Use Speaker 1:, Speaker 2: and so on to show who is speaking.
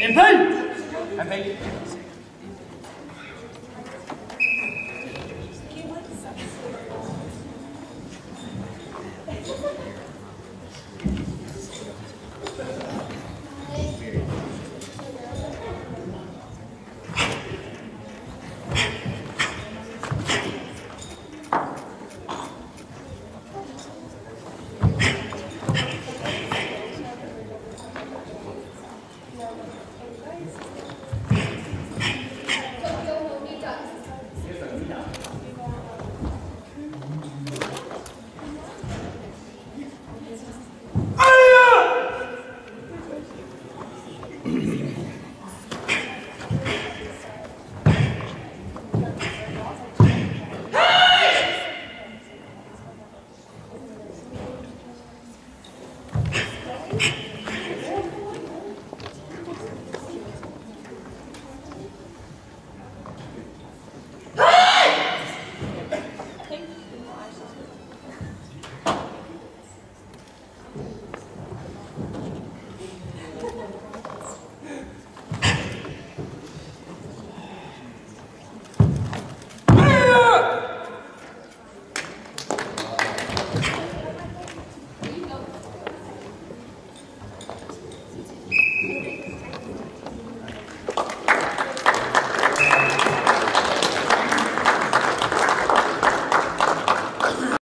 Speaker 1: MP! MP. ああ。